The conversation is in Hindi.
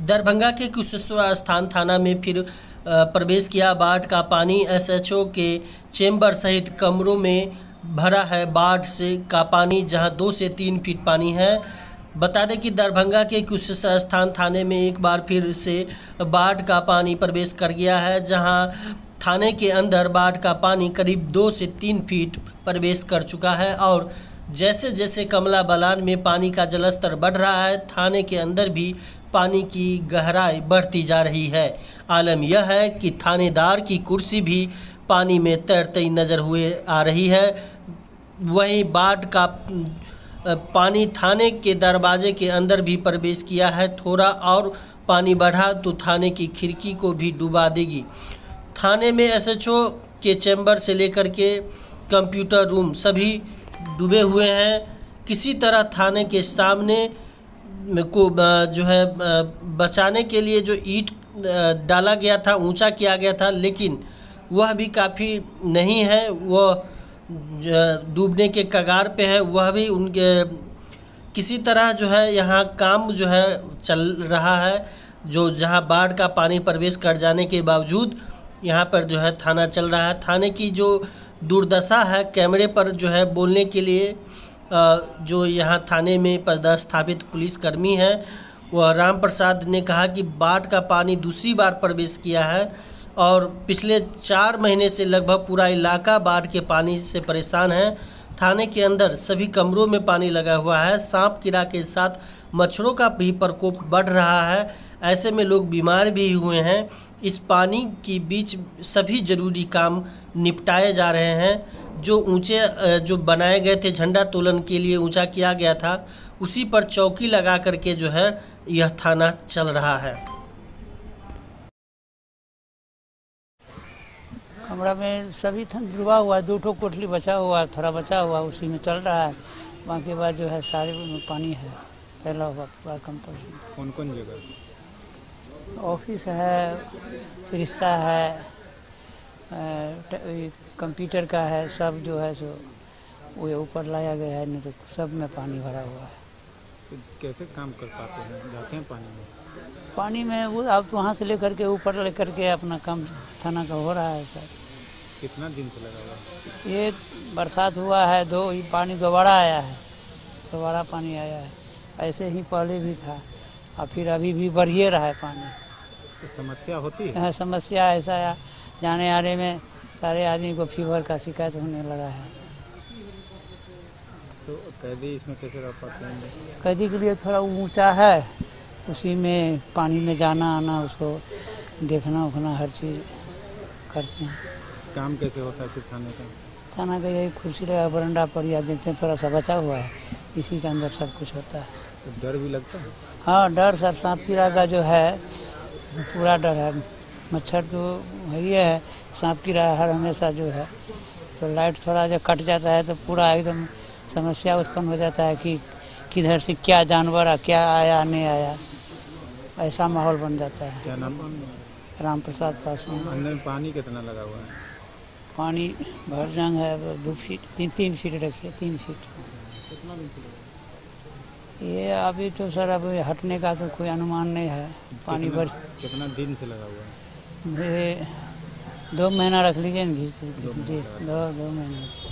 दरभंगा के कुशेश्वर स्थान थाना में फिर प्रवेश किया। बाढ़ का पानी एसएचओ के चेंबर सहित कमरों में भरा है। बाढ़ से का पानी, जहाँ दो से तीन फीट पानी है। बता दें कि दरभंगा के कुशेश्वर स्थान थाने में एक बार फिर से बाढ़ का पानी प्रवेश कर गया है, जहाँ थाने के अंदर बाढ़ का पानी करीब दो से तीन फीट प्रवेश कर चुका है और जैसे जैसे कमला बलान में पानी का जलस्तर बढ़ रहा है, थाने के अंदर भी पानी की गहराई बढ़ती जा रही है। आलम यह है कि थानेदार की कुर्सी भी पानी में तैरती नज़र हुए आ रही है। वहीं बाढ़ का पानी थाने के दरवाजे के अंदर भी प्रवेश किया है। थोड़ा और पानी बढ़ा तो थाने की खिड़की को भी डुबा देगी। थाने में एसएचओ के चैम्बर से लेकर के कंप्यूटर रूम सभी डूबे हुए हैं, किसी तरह थाने के सामने को जो है बचाने के लिए जो ईट डाला गया था, ऊँचा किया गया था, लेकिन वह भी काफ़ी नहीं है, वह डूबने के कगार पे है, वह भी उनके, किसी तरह जो है, यहाँ काम जो है, चल रहा है, जो जहाँ बाढ़ का पानी प्रवेश कर जाने के बावजूद यहाँ पर जो है, थाना चल रहा है। थाने की जो दुर्दशा है कैमरे पर जो है बोलने के लिए जो यहाँ थाने में पदस्थापित पुलिसकर्मी हैं, वह राम प्रसाद ने कहा कि बाढ़ का पानी दूसरी बार प्रवेश किया है और पिछले चार महीने से लगभग पूरा इलाका बाढ़ के पानी से परेशान है। थाने के अंदर सभी कमरों में पानी लगा हुआ है। सांप कीड़ा के साथ मच्छरों का भी प्रकोप बढ़ रहा है। ऐसे में लोग बीमार भी हुए हैं। इस पानी के बीच सभी ज़रूरी काम निपटाए जा रहे हैं। जो ऊँचे जो बनाए गए थे, झंडा तोलन के लिए ऊँचा किया गया था, उसी पर चौकी लगा करके जो है यह थाना चल रहा है। कमरा में सभी थन डूबा हुआ है दो ठो कोठली बचा हुआ है थोड़ा बचा हुआ उसी में चल रहा है। बाकी बाद जो है सारे में पानी है फैला हुआ पूरा कंपल्सरी कौन कौन जगह? ऑफ़िस है सरिस्ता है कंप्यूटर का है सब जो है सो वो ऊपर लाया गया है नहीं तो सब में पानी भरा हुआ है। तो कैसे काम कर पाते हैं? जाते हैं पानी में? पानी में वो आप वहाँ से लेकर के ऊपर लेकर के अपना काम थाना का हो रहा है सर। कितना दिन से लगा हुआ ये बरसात हुआ है दो ही पानी दोबारा आया है। दोबारा पानी आया है। ऐसे ही पहले भी था और फिर अभी भी बढ़िए रहा है पानी। तो समस्या होती है? हाँ समस्या ऐसा है जाने आने में सारे आदमी को फीवर का शिकायत होने लगा है। तो कैदी इसमें कैसे रह पाते हैं? कैदी के लिए थोड़ा ऊँचा है उसी में पानी में जाना आना उसको देखना उखना हर चीज़ करते हैं। काम कैसे होता है फिर थाने का? थाना का यही कुर्सी लगा बरंडा पर या देखते हैं थोड़ा सा बचा हुआ है। इसी के अंदर सब कुछ होता है। तो डर भी लगता है? हाँ डर सर सांप कीड़ा का जो है पूरा डर है। मच्छर तो वही है सांप कीड़ा हर हमेशा जो है तो लाइट थोड़ा जब कट जाता है तो पूरा एकदम समस्या उत्पन्न हो जाता है कि किधर से क्या जानवर आ क्या आया नहीं आया। ऐसा माहौल बन जाता है। क्या नाम राम प्रसाद पासवान। अंदर पानी कितना लगा हुआ है? पानी भर जंग है दो फीट तीन तीन फीट रखिए तीन फीट। कितना दिन ये अभी तो सर अभी हटने का तो कोई अनुमान नहीं है। पानी भर कितना दिन से लगा हुआ है? ये दो महीना रख लीजिए ना घीच दो दो दो महीने से।